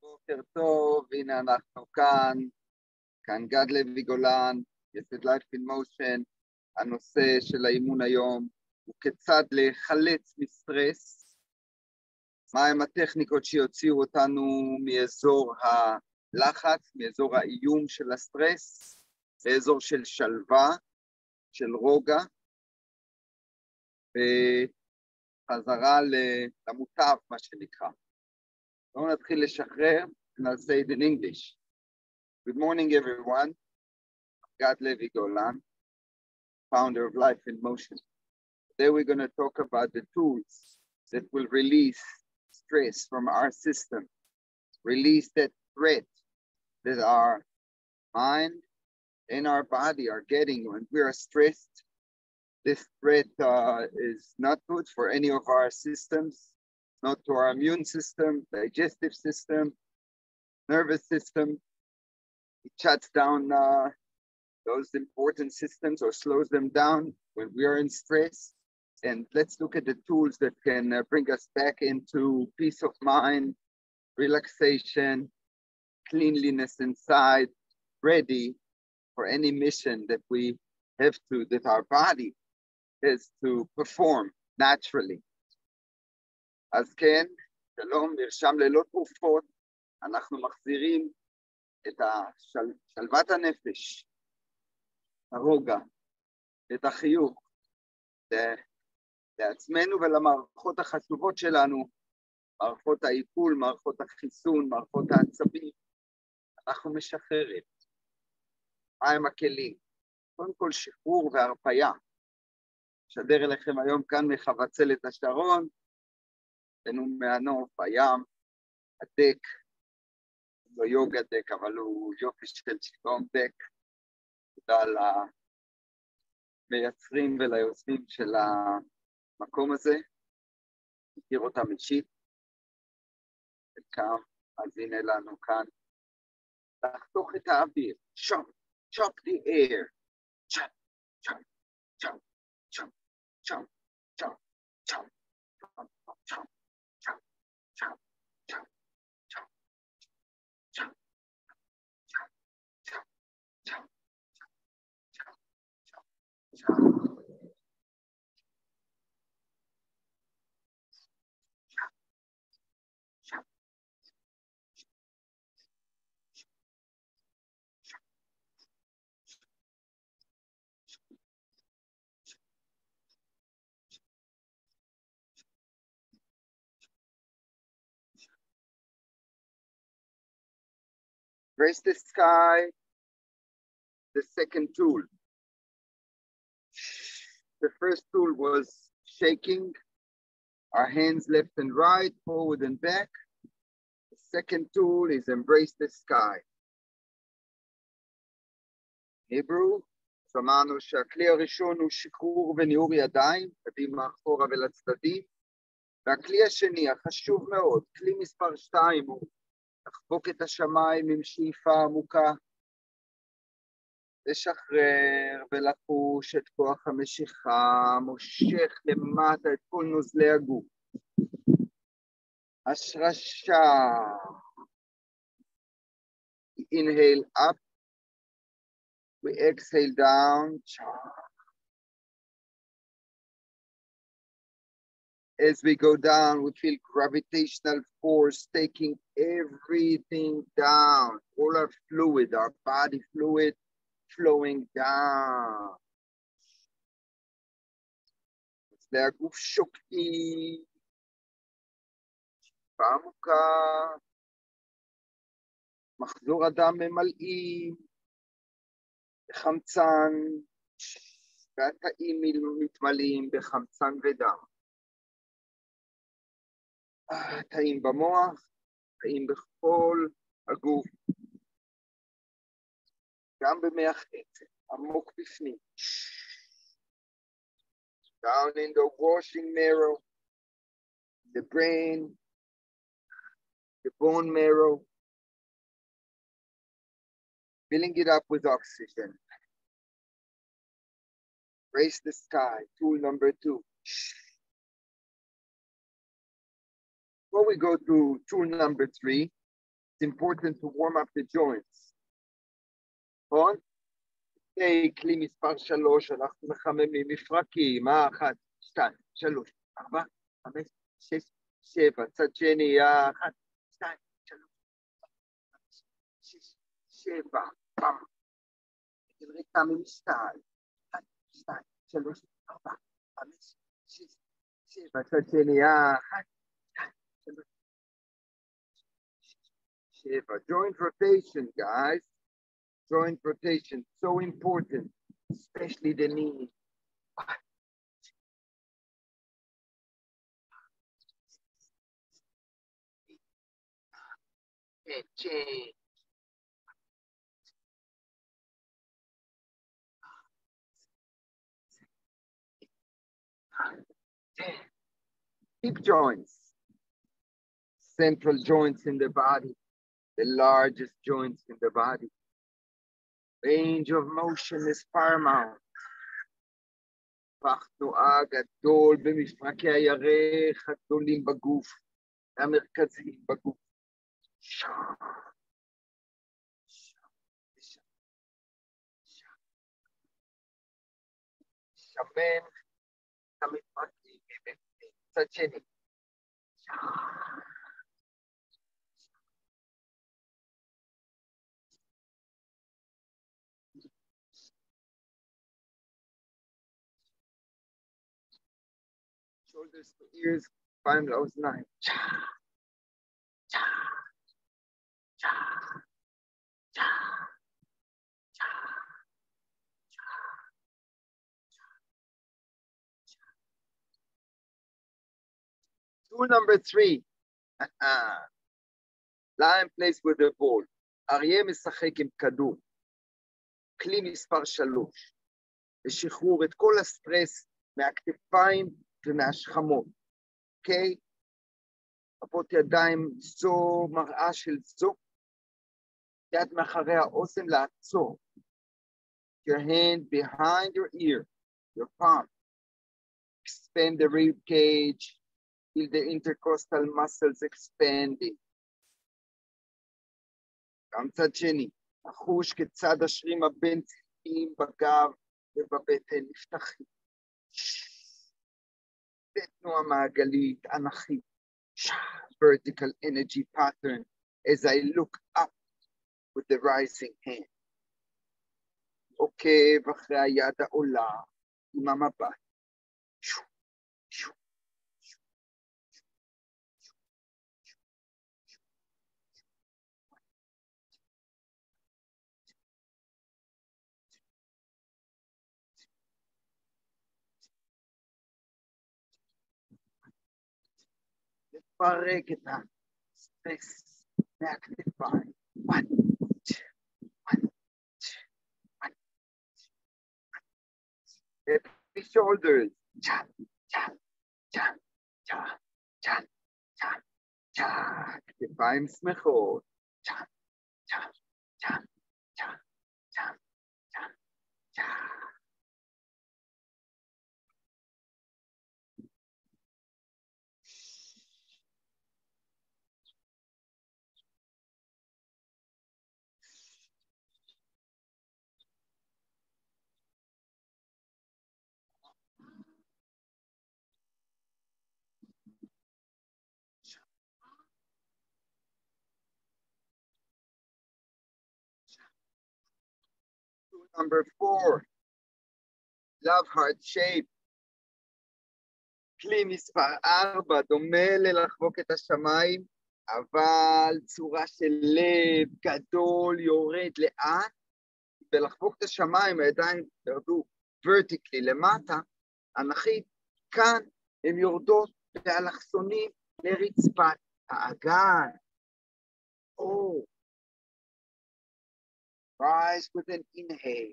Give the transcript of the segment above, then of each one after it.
בוקר טוב, הנה אנחנו כאן, כאן גד לוי גולן, יסד Life in Motion, הנושא של האימון היום הוא כיצד להיחלץ מסטרס, מהם הטכניקות שיוציאו אותנו מאזור הלחץ, מאזור האיום של הסטרס, לאזור של שלווה, של רוגע, וחזרה למוטב, מה שנקרא. and I'll say it in English. Good morning everyone, Gad Levy Golan, founder of Life in Motion. Today we're going to talk about the tools that will release stress from our system, release that threat that our mind and our body are getting when we are stressed. This threat uh, is not good for any of our systems, not to our immune system, digestive system, nervous system. It shuts down uh, those important systems or slows them down when we are in stress. And let's look at the tools that can uh, bring us back into peace of mind, relaxation, cleanliness inside, ready for any mission that we have to, that our body has to perform naturally. אז כן, שלום, נרשם ללא תרופות, אנחנו מחזירים את השל... שלוות הנפש, הרוגע, את החיוך לעצמנו ולמערכות החשובות שלנו, מערכות העיכול, מערכות החיסון, מערכות העצבים. אנחנו משחררים. מהם הכלים? קודם כל שחרור והרפייה. אשדר אליכם היום כאן מחבצלת השרון, אצלנו מהנוף, הים, הדק, לא יוגה דק, אבל הוא יופי של שיגעון דק. תודה למייצרים וליוזמים של המקום הזה. מכיר אותם אישית. חלקם, אז הנה לנו כאן. לחתוך את האוויר, שום, chop the air, chop, chop, chop, chop, chop, Raise the sky, the second tool. The first tool was shaking our hands left and right, forward and back. The second tool is embrace the sky. Hebrew, שמענו שהכלי הראשון הוא שחרור וניעור ידיים, קדימה, אחורה ולצדדים, והכלי השני, החשוב מאוד, כלי מספר שתיים, הוא לחבוק את השמיים עם שאיפה עמוקה, לשחרר ולחוש את כוח המשיכה, מושך למטה את כל נוזלי הגוף. השרשה. Inhale up. We exhale down. As we go down, we feel gravitational force taking everything down. All our fluid, our body fluid flowing down. זה הגוף שוקעי, בעמוקה, מחזור הדם ממלאים, חמצן, והתאים מתמלאים בחמצן ודם. תאים במוח, תאים בכל הגוף, גם במח עצם, עמוק בפנים. Down in the washing marrow, the brain, the bone marrow, filling it up with oxygen. Raise the sky, tool number two. Before we go to tool number three, It's important to warm up the joints. נכון? היי, כלי מספר שלוש, אנחנו מחממים מפרקים, אה, אחת, שתיים, שלוש, ארבע, חמש, שש, שבע, צד שני, אה, אחת, שתיים, שלוש, חמש, שש, שבע, פעם. תראי כמה משקל, אחת, שתיים, שלוש, ארבע, חמש, שש, שבע, צד שני, אה, אחת, שתיים, שלוש, שבע. Joint rotation, guys. Joint rotation, so important, especially the knee. Hip joints, central joints in the body, the largest joints in the body. Range of motion is paramount. פח תנועה גדול במפרקי הירך הגדולים בגוף, המרכזיים בגוף. שמן את המפרקים מבפנים, צד שני. shoulders to ears, find those nine. Cha, cha, cha, cha, cha, Tool number three. lion plays with the ball. אריה משחק עם כדור. כלי מספר שלוש. לשחרור את כל הסטרס מהכתפיים ומהשכמות, אוקיי? כפות ידיים זו מראה של זו, יד מאחורי האוזן לעצור. Your hand behind your ear, your palm. Expand the rib cage, feel the intercostal muscles expanding. גם צד שני, לחוש כיצד השרירים הבין-צדדיים בגב ובבטן נפתחים. תנועה מעגלית, אנכית, vertical energy pattern as I look up with the rising hand. עוקב אחרי היד העולה עם המבט. לפרק את הסטרס מהכתפיים. one, two, one, two, one, two. shoulders. Cha, cha, cha, cha, cha, cha, cha. כתפיים שמחות. cha, cha, cha, cha, cha, cha, cha. Number four, love heart shape. כלי מספר ארבע, דומה ללחבוק את השמיים, אבל צורה של לב גדול יורד לאט, ולחבוק את השמיים, הידיים ירדו ורטיקלי למטה, אנכית, כאן הן יורדות באלכסונים לרצפת האגן. או, Rise with an inhale,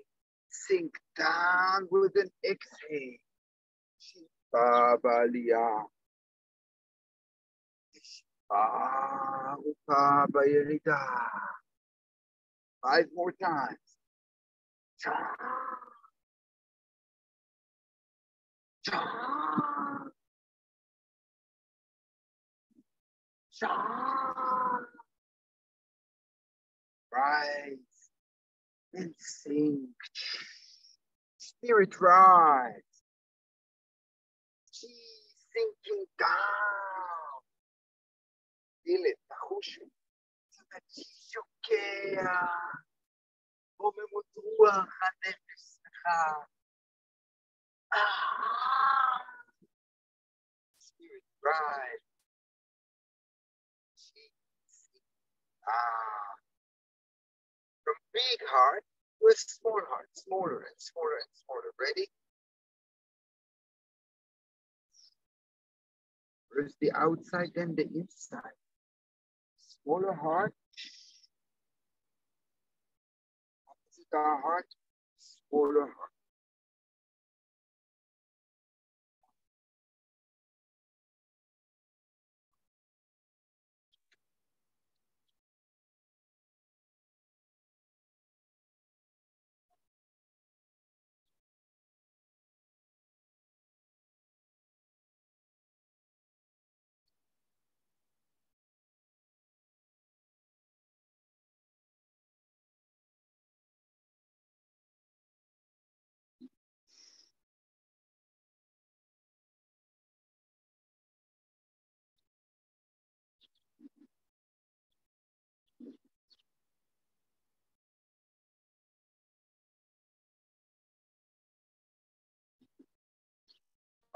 sink down with an exhale. Shivabalia. Shivababayarida. Five more times. Cha. Cha. Cha. Right and sink. Spirit rise. Chi sinking down. Feel it, תחושו. הצי שוקע. רוממות רוח הנפש שלך. Ah. Spirit rise. Ah. From big heart a small heart, smaller and smaller and smaller. Ready? First the outside, then the inside. Smaller heart. Opposite our heart, smaller heart.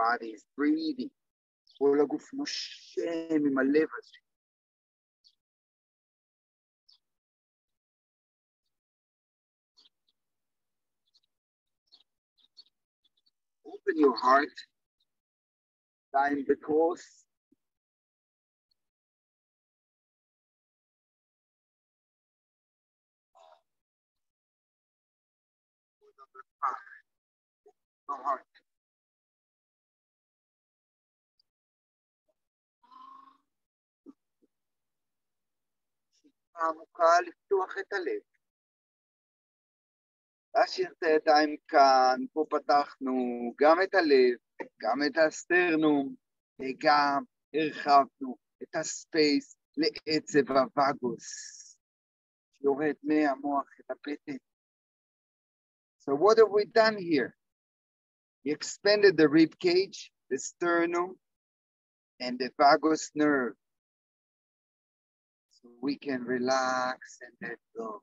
body is breathing. כל הגוף נושם עם הלב הזה. Open your heart. Time בכוס. Number five. The heart. עמוקה לפתוח את הלב. להשאיר את הידיים כאן, פה פתחנו גם את הלב, גם את הסטרנום, וגם הרחבנו את הספייס לעצב הווגוס, שיורד מהמוח את הבטן. So what have we done here? We expanded the rib cage, the sternum, and the vagus nerve. We can relax and let go.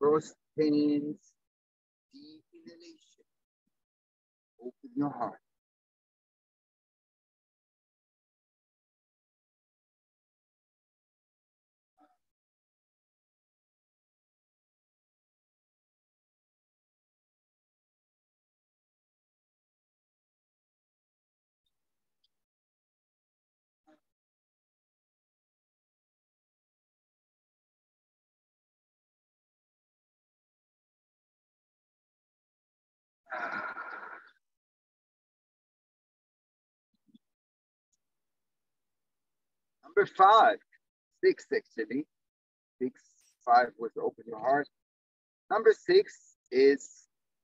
Cross hands, deep inhalation. Open your heart. Number five, six actually. Six, five was open your heart. Number six is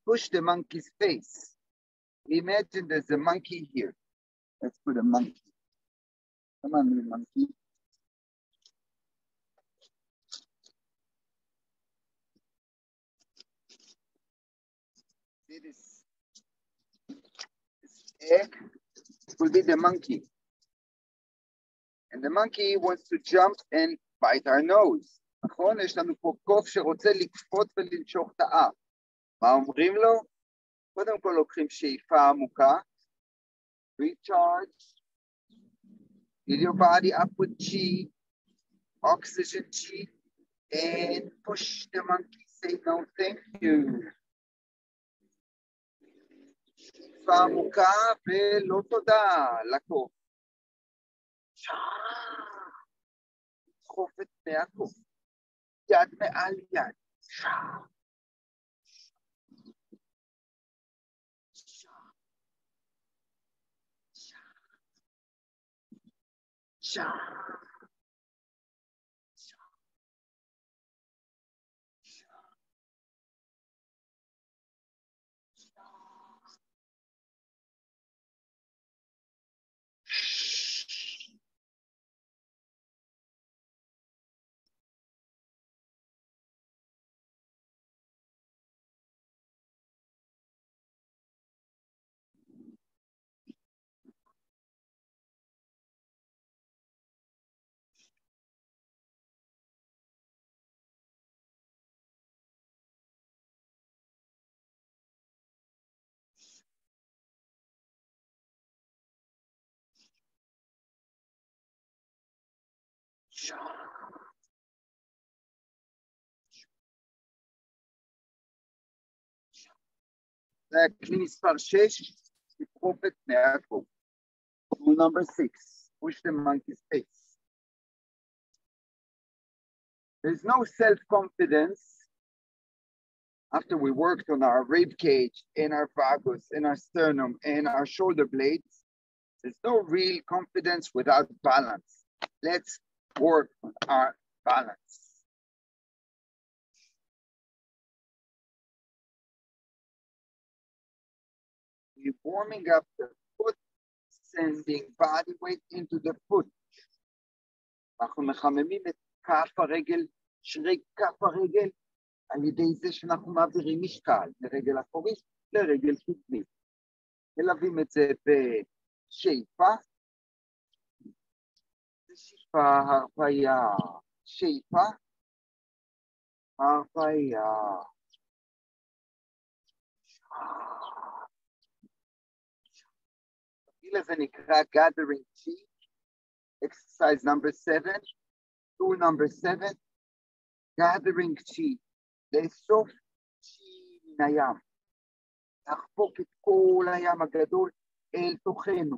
push the monkey's face. Imagine there's a monkey here. Let's put a monkey. Come on, little monkey. egg will be the monkey. And the monkey wants to jump and bite our nose. נכון? יש לנו פה קוף שרוצה לקפוץ ולנשוך את האף. מה אומרים לו? קודם כל לוקחים שאיפה עמוקה, recharge, fill your body up with chi, oxygen chi, and push the monkey, say no thank you. שאיפה עמוקה ולא תודה, לקוף. לדחוף את פני הקוף, יד מעל יד. שעה. הכלי מספר 6, לדחוף את פני הגוף. Rule number six, push the monkey's face. There's no self-confidence after we worked on our rib cage and our vagus and our sternum and our shoulder blades. There's no real confidence without balance. Let's work on our balance. We're warming up the foot, sending body weight into the foot. אנחנו מחממים את כף הרגל, שריג כף הרגל, על ידי זה שאנחנו מעבירים משקל מרגל אחורית לרגל קדמית. מלווים את זה בשאיפה, שאיפה, הרפאיה, שאיפה, הרפאיה. התרגיל הזה נקרא gathering G, exercise number seven, tool number seven, gathering G, לאסוף G מן הים, לחפוק את כל הים הגדול אל תוכנו.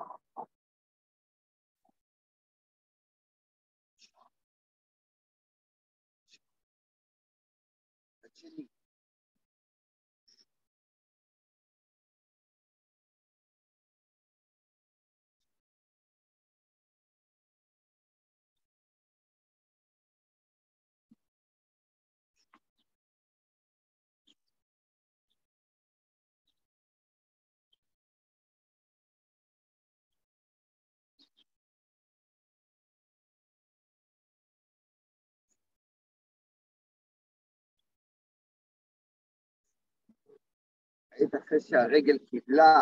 עת אחרי שהרגל קיבלה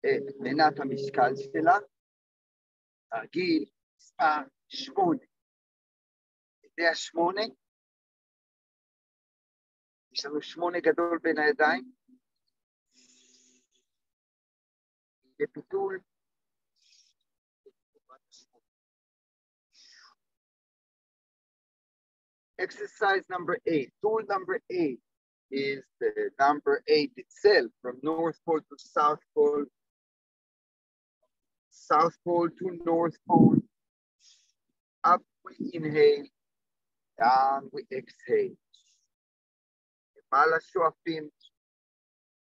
את מנת המשקל שלה, תרגיל מספר שמונה. זה השמונה, יש לנו שמונה גדול בין הידיים, בפיתול. Exercise number eight, tool number eight. is the number eight itself from North Pole to South Pole, South Pole to North Pole. Up we inhale, down we exhale. למעלה שואפים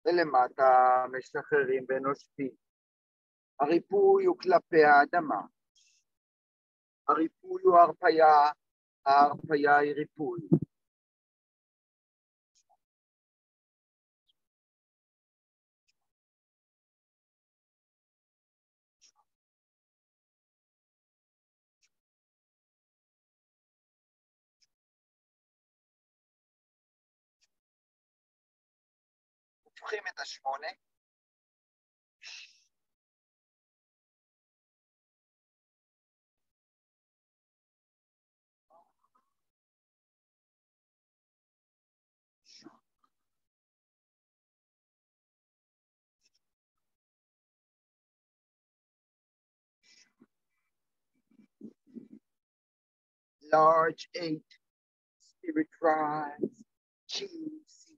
ולמטה משחררים ונושפים. הריפוי הוא כלפי האדמה. הריפוי הוא הרפאיה, ההרפאיה היא ריפוי. הופכים את השמונה. Large eight, spirit rise, cheese,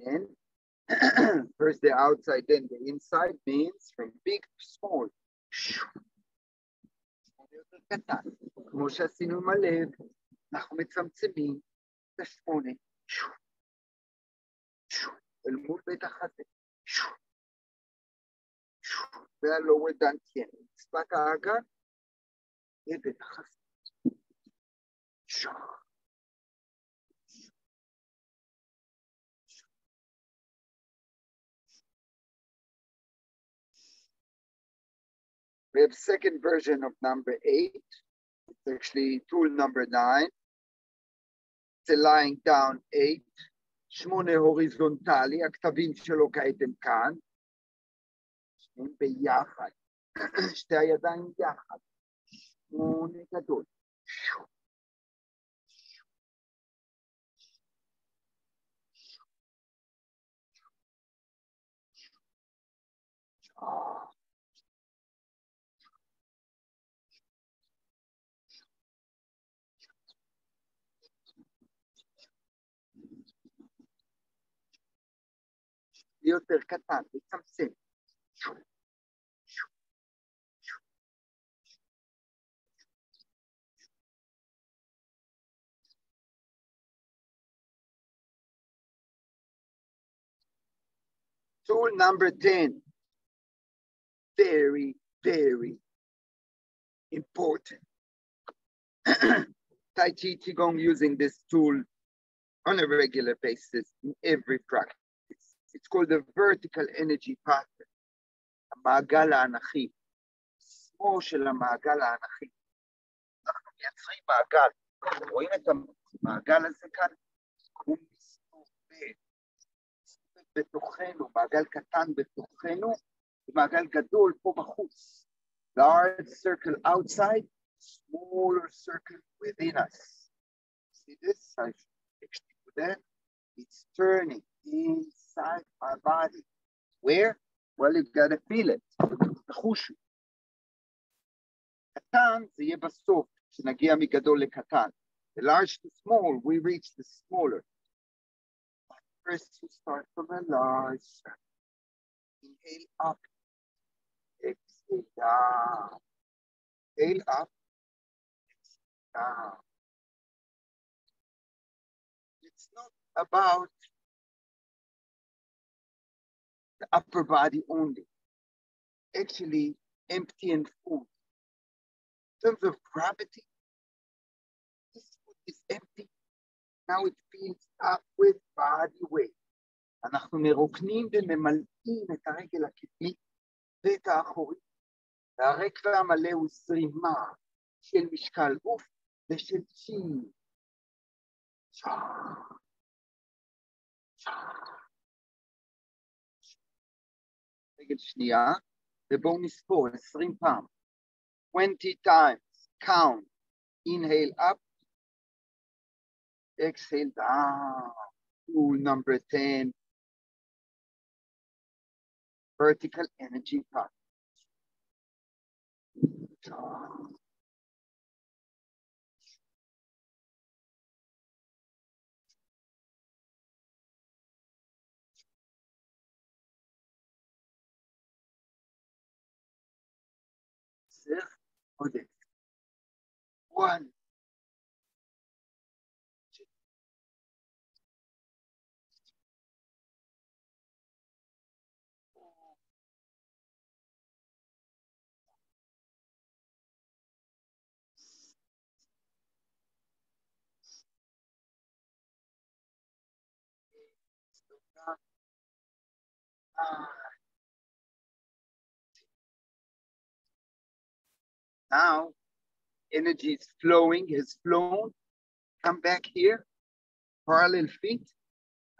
ah. And first the outside, then the inside means from big to small. כמו שעשינו עם הלב, אנחנו מצמצמים את השמונה אל מול בית החזה. והלואוור דנטיין, שפת האגן לבית החזה. We have second version of number eight. It's actually tool number nine. It's a lying down eight. שמונה הוריזונטלי, הכתבים שלו כעת הם כאן. שניהם ביחד. שתי הידיים יחד. שמונה גדול. Tool number 10, very, very important. tai Chi Qigong using this tool on a regular basis in every practice. It's called the vertical energy pattern. המעגל האנכי, שמו של המעגל האנכי. אנחנו מייצרים מעגל. רואים את המעגל הזה כאן? הוא מסתובב. מסתובב בתוכנו, מעגל קטן בתוכנו, ומעגל גדול פה בחוץ. Large circle outside, smaller circle within us. See this? I should that. It's turning inside our body. Where? Well, you've got to feel it. תחושו. קטן זה יהיה בסוף, כשנגיע מגדול לקטן. The large to small, we reach the smaller. But first you start from a large Inhale up. Exhale down. Inhale up. Exhale down. It's not about the upper body only. Actually, empty and full. In terms of gravity, this food is empty. Now it fills up with body weight. אנחנו מרוקנים וממלאים את הרגל הקדמית ואת האחורית. והרקע המלא הוא זרימה של משקל גוף ושל צ'י. רגל שנייה, ובואו נספור 20 פעם. 20 times, count, inhale up, exhale down, tool number 10, vertical energy path. project. One, Uh, Now, energy is flowing, has flown. Come back here, parallel feet,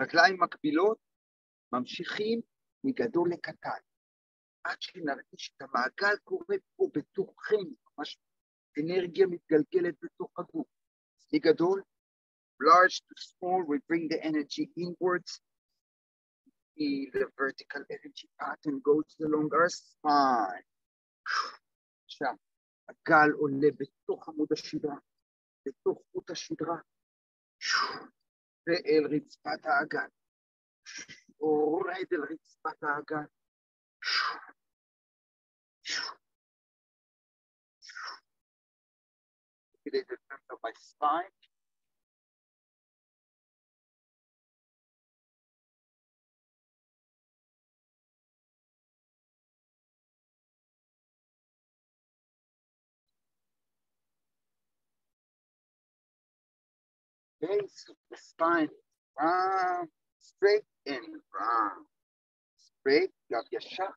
רגליים מקבילות, ממשיכים מגדול לקטן. עד שנרגיש את המעגל קורה פה בתוכנו, ממש אנרגיה מתגלגלת בתוך הגוף. מגדול, large to small, we bring the energy inwards. The vertical energy pattern goes along our spine. עכשיו, הגל עולה בתוך עמוד השדרה, בתוך חוט השדרה, ואל רצפת האגן. יורד אל רצפת האגן. כדי לדבר my spine. Base of the spine, round, straight and round. Straight, Yav Yasha.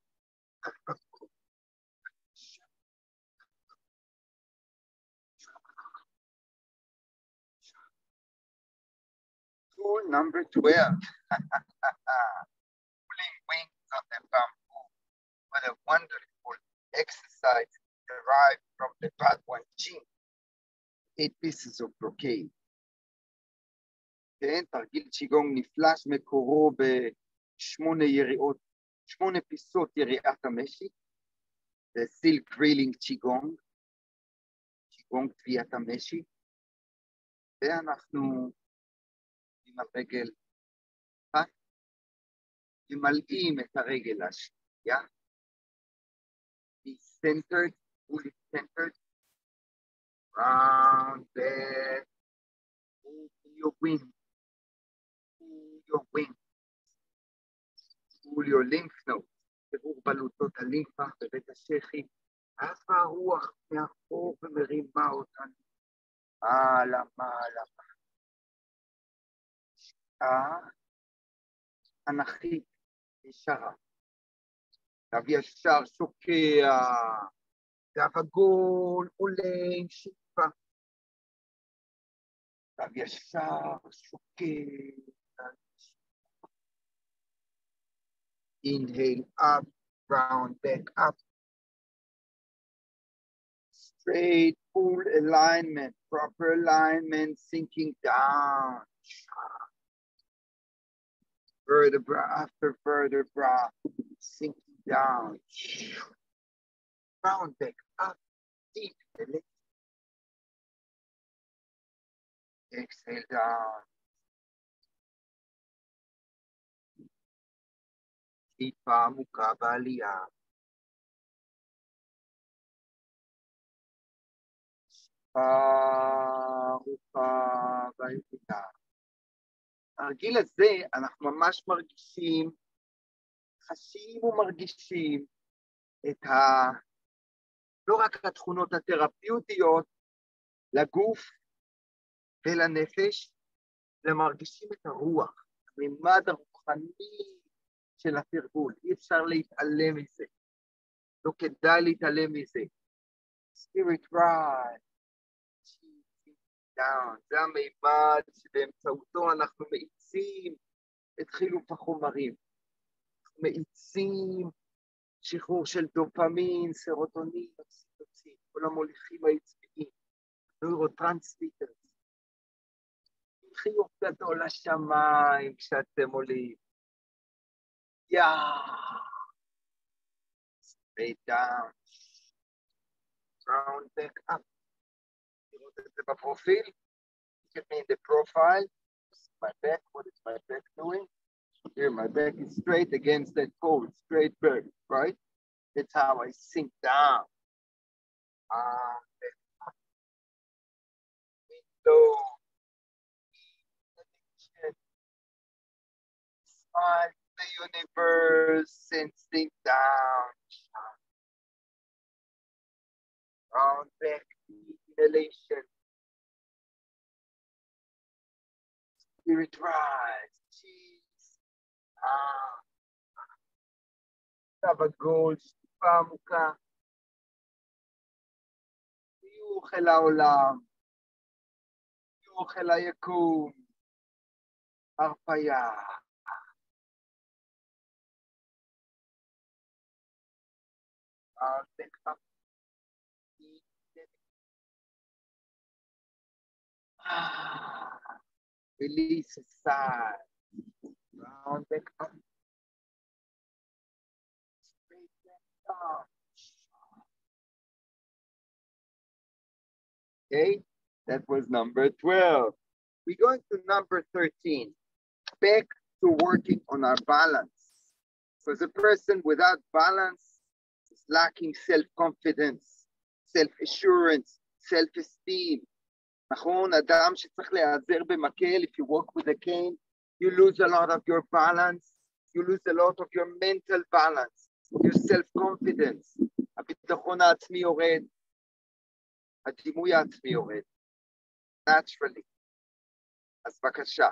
Tool number 12. Pulling wings of the bamboo. What a wonderful exercise derived from the Bhagwan Gene. Eight pieces of brocade. כן, תרגיל צ'יגונג נפלא שמקורו בשמונה יריעות שמונה פיסות יריעת המשי, זה סילק רילינג צ'יגונג, צ'יגונג תביעת המשי, ואנחנו עם הרגל אחת, ממלאים את הרגל השנייה, be centered, fully centered, round back, open your wings, your wings, pull your lymph nodes, קירור בלוטות הלימפה בבית השחי, אז הרוח מאחור ומרימה אותנו מעלה, מעלה, מעלה. אנכית ישרה. קו ישר שוקע, קו עגול עולה עם שאיפה. קו ישר שוקע. Inhale up, round back up. Straight, full alignment, proper alignment, sinking down. Further Vertebra after vertebra, sinking down. Round back up, deep. Exhale down. טיפה עמוקה בעלייה. ארוכה בירידה. הרגיל הזה, אנחנו ממש מרגישים, חשים ומרגישים את ה... לא רק התכונות התרפיוטיות לגוף ולנפש, אלא מרגישים את הרוח, הממד הרוחני של התרגול, אי אפשר להתעלם מזה. לא כדאי להתעלם מזה. Spirit rise, down, זה המימד שבאמצעותו אנחנו מאיצים את חילוף החומרים. מאיצים שחרור של דופמין, סרוטונין, אוקסיטוצין, כל המוליכים העצביים, נוירוטרנספיטרס. חיוך גדול לשמיים כשאתם עולים. Yeah. Straight down. Round back up. The profile. Look me in the profile. My back, what is my back doing? Here, my back is straight against that pole, straight back, right? That's how I sink down. Um, window. Smile universe and sink down. Round back, inhalation. Spirit rise. Cheese. Ah. Tabagol, pamuka. חיוך אל העולם, חיוך אל היקום, הרפאיה. Uh, pick up the ah, release aside, round back up, straight back up. Okay, that was number 12. We're going to number 13. Back to working on our balance. Because a person without balance lacking self-confidence, self-assurance, self-esteem. נכון, אדם שצריך להיעזר במקל, if you walk with a cane, you lose a lot of your balance, you lose a lot of your mental balance, your self-confidence, הביטחון העצמי יורד, הדימוי העצמי יורד, naturally. אז בבקשה,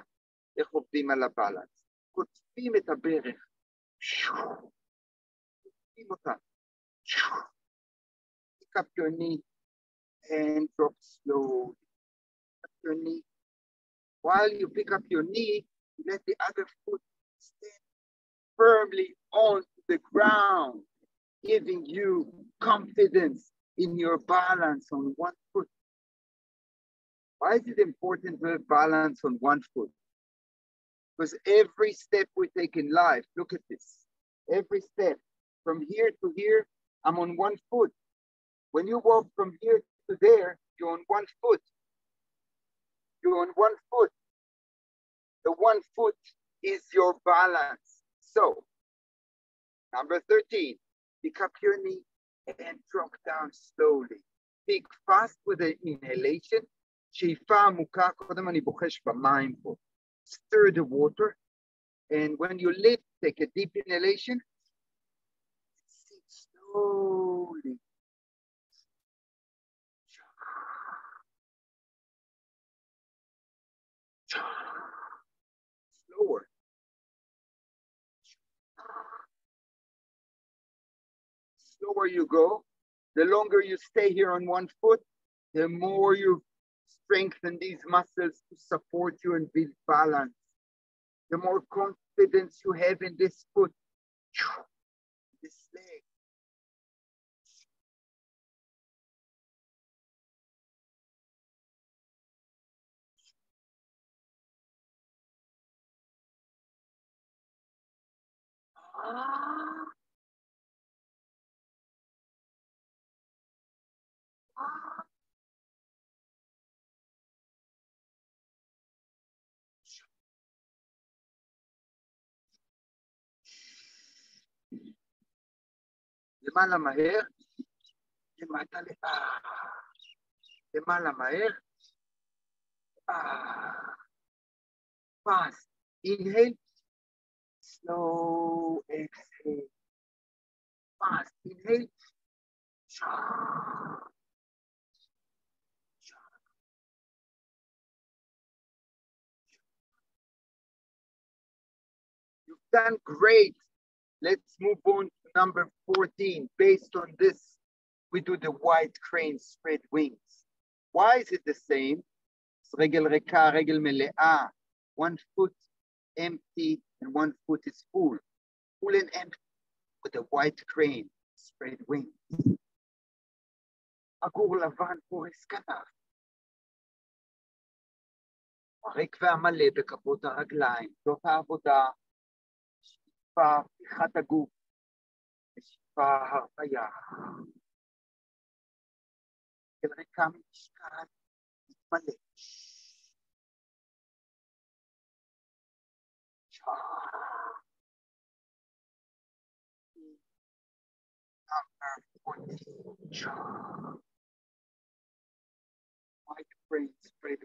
איך עובדים על הבלנס? קוטפים את הברך, קוטפים אותה. Pick up your knee and drop slowly. Your knee. While you pick up your knee, let the other foot stand firmly on the ground, giving you confidence in your balance on one foot. Why is it important to have balance on one foot? Because every step we take in life, look at this. every step. From here to here, I'm on one foot. When you walk from here to there, you're on one foot. You're on one foot. The one foot is your balance. So, number 13, pick up your knee and drop down slowly. Pick fast with the inhalation. שאיפה עמוקה, קודם אני בוחש במים פה. Stir the water, and when you lift, take a deep inhalation. Slowly. Slower. Slower you go, the longer you stay here on one foot, the more you strengthen these muscles to support you and build balance. The more confidence you have in this foot, De mala manera, de matale. De mala manera. Ah. Fast. Inhale. slow exhale. Fast. Inhale. You've done great. Let's move on to number 14. Based on this, we do the wide crane spread wings. Why is it the same? רגל ריקה, רגל מלאה. One foot empty and one foot is full. Full and empty with a wide crane spread wings. עגור לבן פורס כנף. הריק והמלא בכפות הרגליים. זאת העבודה. שאיפה, פתיחת הגוף. ושאיפה, הרפאיה. של ריקה ממשקל, מתמלא. Number 14. White crane spread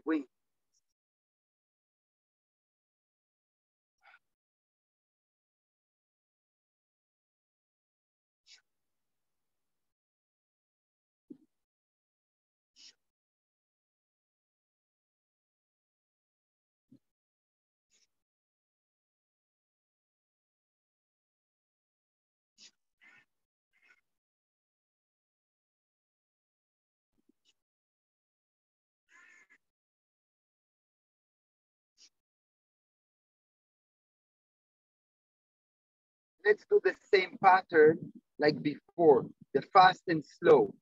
let's do the same pattern like before, the fast and slow.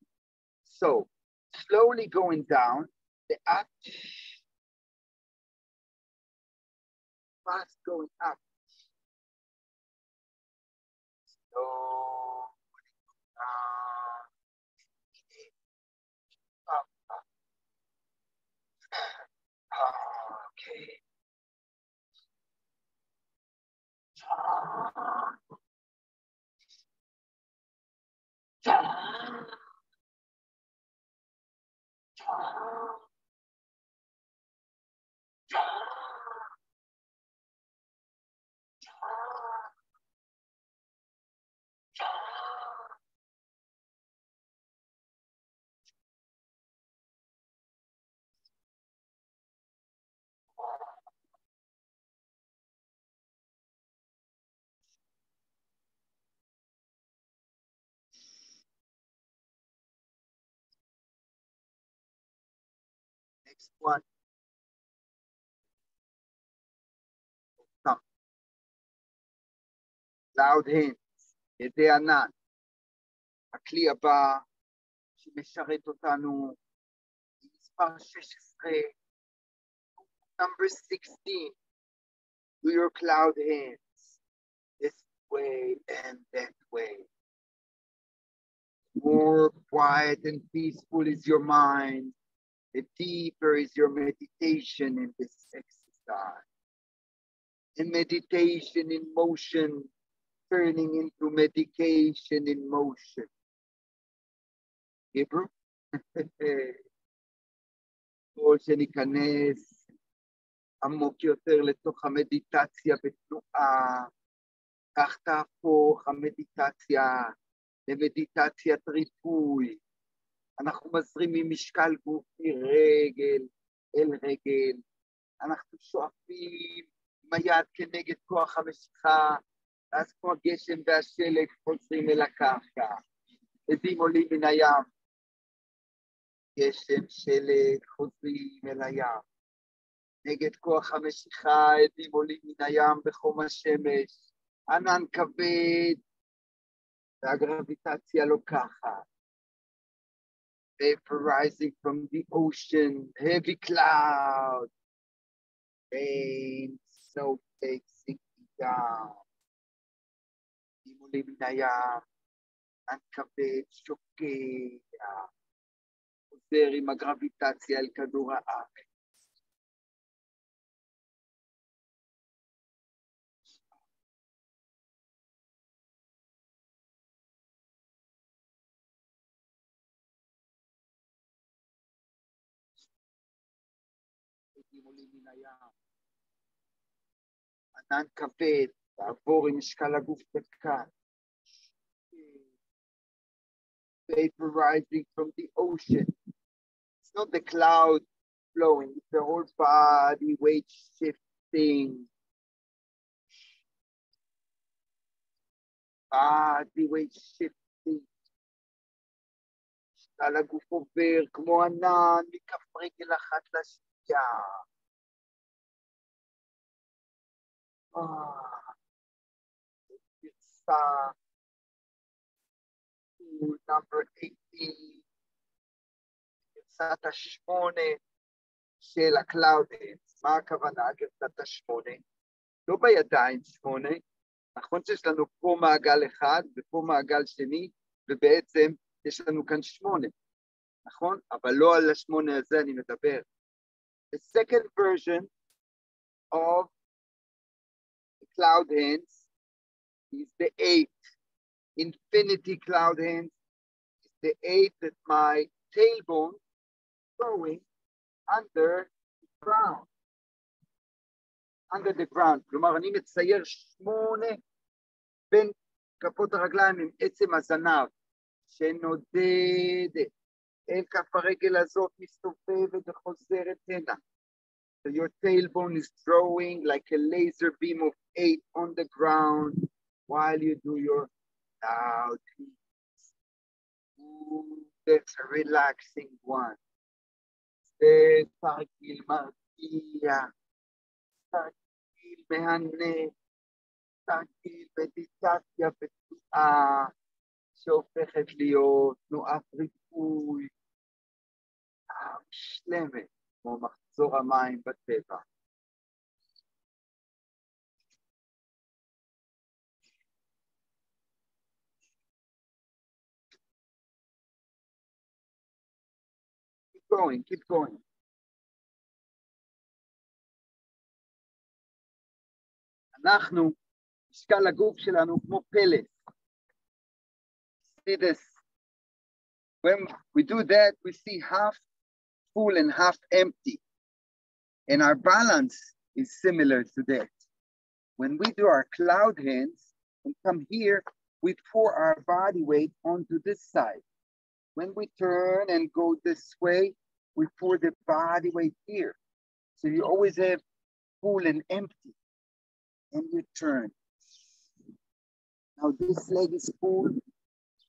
So slowly going down, the up, fast going up. Up. Okay. Next one. Come. Loud hands, ידי ענן. הכלי הבא שמשרת אותנו, מספר 16, number 16, do your cloud hands. This way and that way. More quiet and peaceful is your mind, the deeper is your meditation in this exercise. In meditation in motion, turning into medication in motion. Hebrew? ככל שניכנס עמוק יותר לתוך המדיטציה בתנועה, כך תהפוך המדיטציה למדיטציית ריפוי. אנחנו מזרימים משקל גוף מרגל אל רגל, אנחנו שואפים עם היד כנגד כוח המשיכה, ואז כמו הגשם והשלג חוזרים אל הקרקע. עדים עולים מן הים, גשם, שלג, חוזרים אל הים. נגד כוח המשיכה, עדים עולים מן הים בחום השמש, ענן כבד, והגרביטציה לוקחת. Vapor rising from the ocean, heavy cloud, rain, snowflakes sinking down. עדים עולים מן הים, ענן כבד, שוקע, חוזר עם הגרביטציה אל כדור הארץ. מן הים. ענן כבד, לעבור עם משקל הגוף דקה. Vapor rising from the ocean. It's not the cloud flowing, it's the whole body weight shifting. Body weight shifting. משקל הגוף עובר כמו ענן מכף רגל אחת לשנייה. גרסה number 18, גרסת השמונה של ה-Cloudheads. מה הכוונה גרסת השמונה? לא בידיים שמונה, נכון שיש לנו פה מעגל אחד ופה מעגל שני, ובעצם יש לנו כאן שמונה, נכון? אבל לא על השמונה הזה אני מדבר. The second version of cloud hands is the eight. Infinity cloud hands is the eight that my tailbone going under the ground. under the ground. כלומר, אני מצייר שמונה בין כפות הרגליים עם עצם הזנב, שנודדת אל כף הרגל הזאת, מסתובבת וחוזרת הנה. So your tailbone is drawing like a laser beam of eight on the ground while you do your loud Ooh, that's a relaxing one. זה תרגיל מרגיע, תרגיל מהנה, תרגיל מדיטציה ותנועה שהופכת להיות תנועת ריפוי שלמת, כמו מחזור המים בטבע. Keep going, keep going. אנחנו, משקל הגוף שלנו כמו פלט. See this. When we do that, we see half full and half empty. And our balance is similar to that. When we do our cloud hands and come here, we pour our body weight onto this side. When we turn and go this way, we pour the body weight here. So you always have full and empty. And you turn. Now this leg is full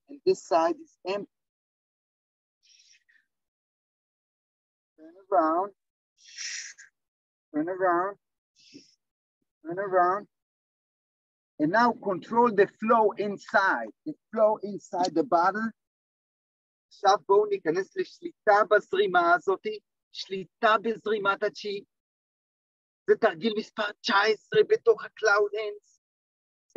and this side is empty. Turn around, turn around, turn around. And now control the flow inside, the flow inside the bottle. עכשיו בואו ניכנס לשליטה בזרימה הזאת, שליטה בזרימת הצ'י. זה תרגיל מספר 19 בתוך ה-Cloud Hands.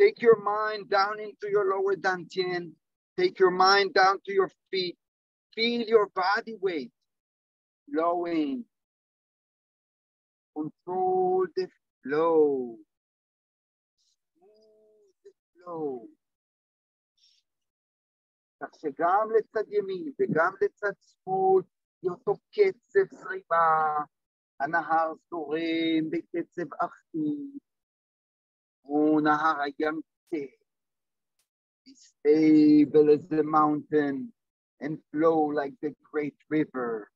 Take your mind down into your lower dantian. Take your mind down to your feet. Feel your body weight flowing. Control the flow. Smooth the flow. כך שגם לצד ימין וגם לצד שמאל יהיה אותו קצב זרימה, הנהר זורם בקצב אחיד, הוא נהר הימתה, be stable as the mountain and flow like the great river.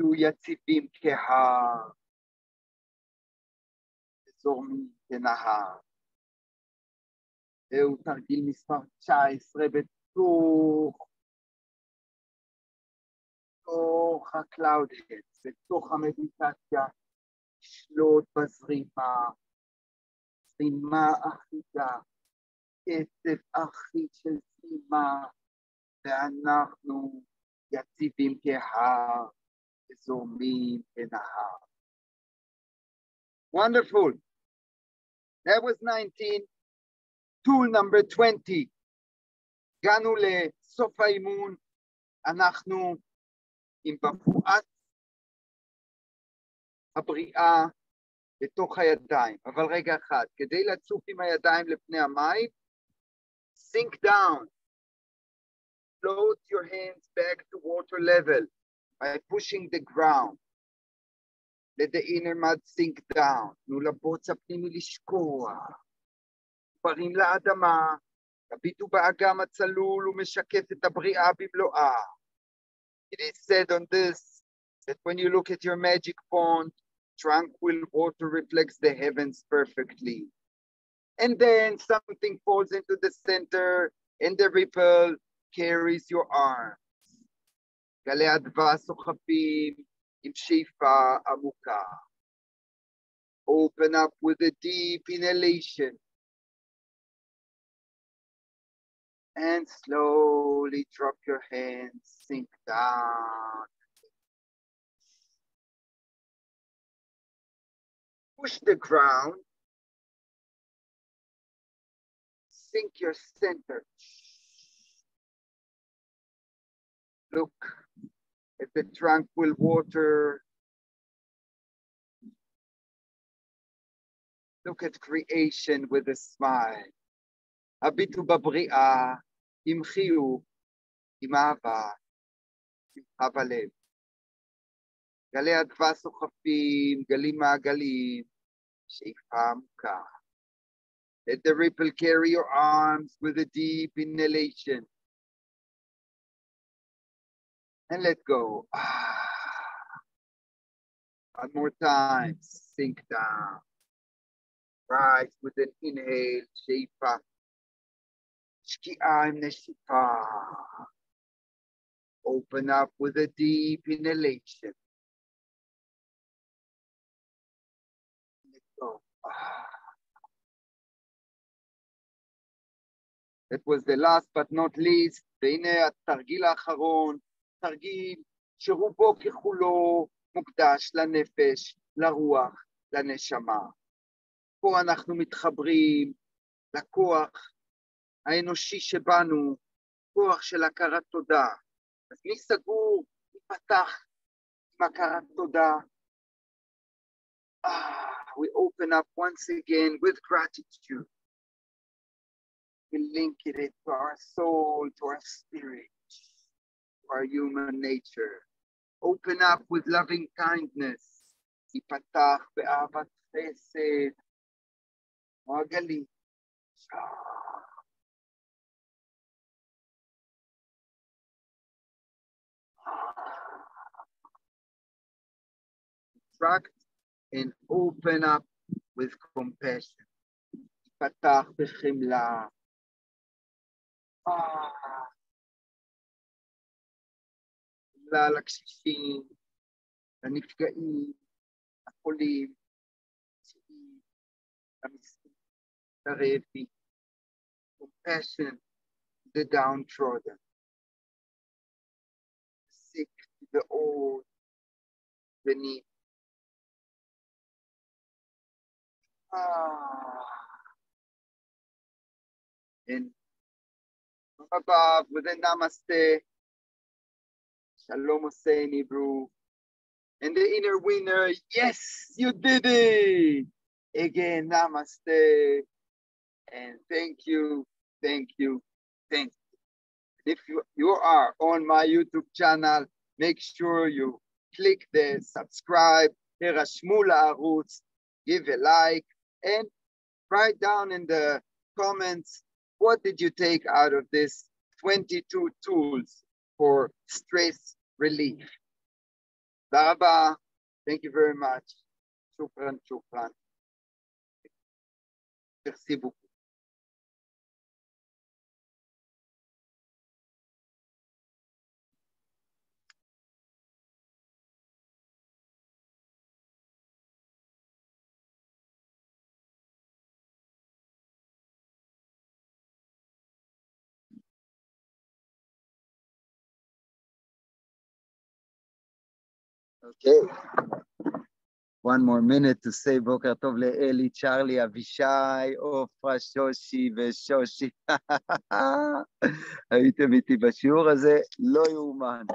יהיו יציבים כהר, וזורמים כנהר. זהו תרגיל מספר 19 בתוך, בתוך הקלאודהד, בתוך המדיטציה, לשלוט בזרימה, זרימה אחידה, קצב אחיד של זרימה, ואנחנו יציבים כהר, וזורמים כנהר. Wonderful. That was 19. tool number 20. הגענו לסוף האימון, אנחנו עם בבואת הבריאה בתוך הידיים. אבל רגע אחד, כדי לצוף עם הידיים לפני המים, sink down, float your hands back to water level by pushing the ground. Let the inner mud sink down. תנו לבוץ הפנימי לשקוע. פרים לאדמה, תביטו באגם הצלול ומשקף את הבריאה במלואה. It is said on this that when you look at your magic pond, tranquil water reflects the heavens perfectly. And then something falls into the center and the ripple carries your arms. גלי אדווה סוחפים עם שאיפה עמוקה. Open up with a deep inhalation. and slowly drop your hands, sink down. Push the ground. Sink your center. Look at the tranquil water. Look at creation with a smile. הביטו בבריאה עם חיוך, עם אהבה, שמחה בלב. גלי אדווה סוחפים, גלים מעגלים, שאיפה עמוקה. Let the ripple carry your arms with a deep inhalation. And let go. One more time. Sink down. Rise with an inhale. Sheifa. Shki'a Neshifa. Open up with a deep inhalation. Let go. That was the last but not least, והנה התרגיל האחרון, תרגיל שרובו ככולו מוקדש לנפש, לרוח, לנשמה. פה אנחנו מתחברים לכוח האנושי שבנו, כוח של הכרת תודה. אז מי סגור, מי פתח עם הכרת תודה? Ah, we open up once again with gratitude. We link it to our soul, to our spirit, our human nature. Open up with loving kindness. ייפתח באהבת חסד, מעגלי. Contract and open up with compassion. ייפתח בחמלה. חמלה לקשישים, לנפגעים, לחולים, למסכנים, לרעבים. Compassion to the downtrodden. Sick to the old, the needy. Ah. in above with a namaste. Shalom Hossein Hebrew. And the inner winner, yes, you did it. Again, namaste. And thank you, thank you, thank you. If you, you are on my YouTube channel, make sure you click the subscribe, תירשמו לערוץ, give a like, and write down in the comments what did you take out of this 22 tools for stress relief. Daba, thank you very much. Shukran, shukran. Merci beaucoup. Okay. One more minute to say בוקר טוב לאלי, צ'רלי, אבישי, עופרה, שושי ושושי. הייתם איתי בשיעור הזה, לא יאומן.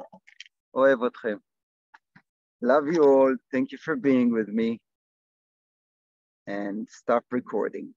אוהב אתכם. Love you all. Thank you for being with me. And stop recording.